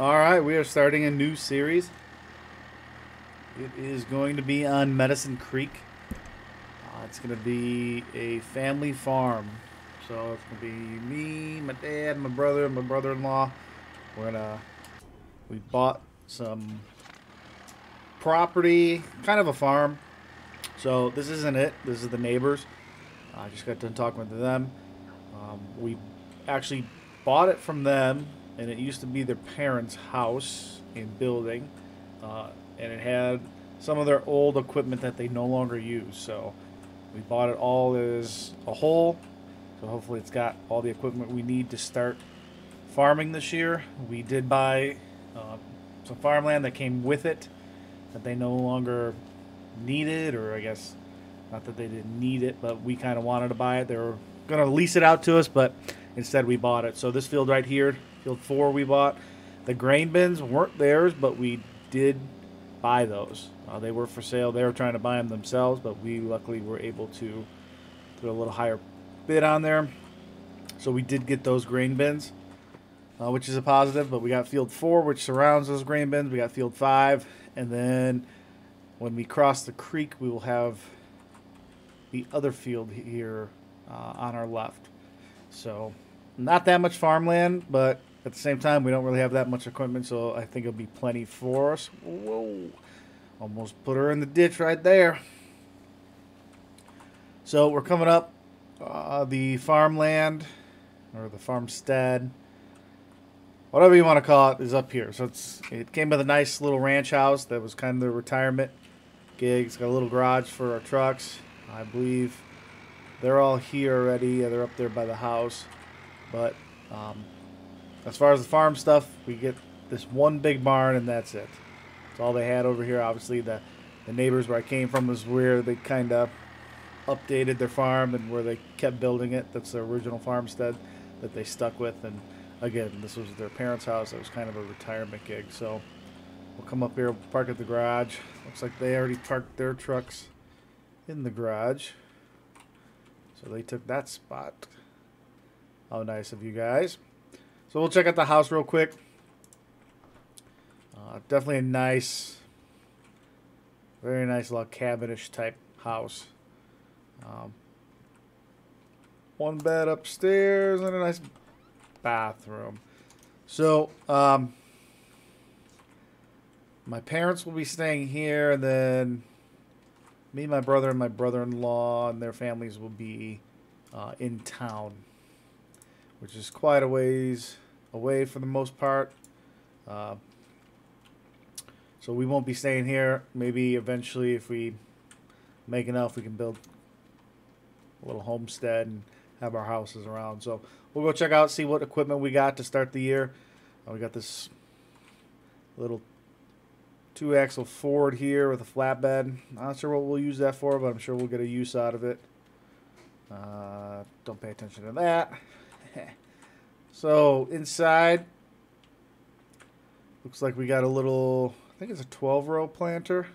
All right, we are starting a new series. It is going to be on Medicine Creek. Uh, it's going to be a family farm. So it's going to be me, my dad, my brother, my brother-in-law. We're gonna we bought some property, kind of a farm. So this isn't it. This is the neighbors. I just got done talking with them. Um, we actually bought it from them, and it used to be their parents' house and building, uh, and it had some of their old equipment that they no longer use. So we bought it all as a whole. So hopefully it's got all the equipment we need to start farming this year. We did buy uh, some farmland that came with it that they no longer needed, or I guess not that they didn't need it, but we kind of wanted to buy it. They were going to lease it out to us, but instead we bought it. So this field right here, field four, we bought. The grain bins weren't theirs, but we did buy those. Uh, they were for sale. They were trying to buy them themselves, but we luckily were able to put a little higher bid on there. So we did get those grain bins, uh, which is a positive. But we got field four, which surrounds those grain bins. We got field five, and then when we cross the creek, we will have the other field here uh, on our left. So not that much farmland, but at the same time, we don't really have that much equipment, so I think it'll be plenty for us. Whoa. Almost put her in the ditch right there. So we're coming up. Uh, the farmland, or the farmstead, whatever you want to call it, is up here. So it's it came with a nice little ranch house that was kind of the retirement gig. It's got a little garage for our trucks. I believe they're all here already. Yeah, they're up there by the house. But um, as far as the farm stuff, we get this one big barn and that's it. That's all they had over here. Obviously, the, the neighbors where I came from was where they kind of updated their farm and where they kept building it. That's the original farmstead that they stuck with. And again, this was their parents' house. It was kind of a retirement gig. So we'll come up here, park at the garage. Looks like they already parked their trucks in the garage. So they took that spot. How nice of you guys. So we'll check out the house real quick. Uh, definitely a nice, very nice log cabinish type house. Um, one bed upstairs and a nice bathroom. So, um, my parents will be staying here, and then me, my brother, and my brother-in-law and their families will be uh, in town, which is quite a ways away for the most part. Uh, so we won't be staying here. Maybe eventually, if we make enough, we can build a little homestead and have our houses around. So we'll go check out, see what equipment we got to start the year. Uh, we got this little two axle Ford here with a flatbed. Not sure what we'll use that for, but I'm sure we'll get a use out of it. Uh, don't pay attention to that. so inside, looks like we got a little, I think it's a 12 row planter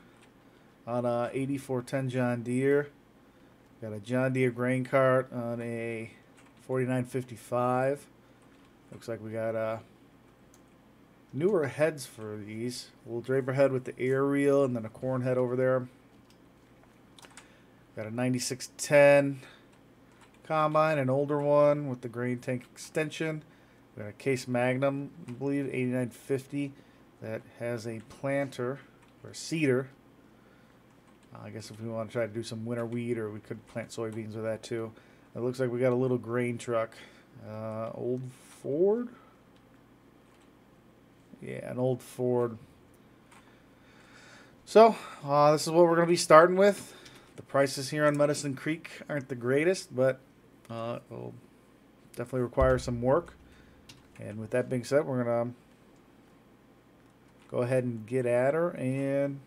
on a 8410 John Deere. Got a John Deere grain cart on a 4955. Looks like we got a newer heads for these. A little draper head with the air reel and then a corn head over there. Got a 9610 combine, an older one with the grain tank extension. We got a Case Magnum, I believe, 8950 that has a planter or a seeder. Uh, I guess if we want to try to do some winter wheat or we could plant soybeans with that too. It looks like we got a little grain truck. Uh, old Ford? Yeah, an old Ford. So, uh, this is what we're going to be starting with. The prices here on Medicine Creek aren't the greatest, but uh, will definitely require some work. And with that being said, we're going to go ahead and get at her and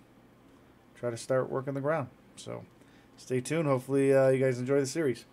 try to start working the ground. So stay tuned. Hopefully, uh, you guys enjoy the series.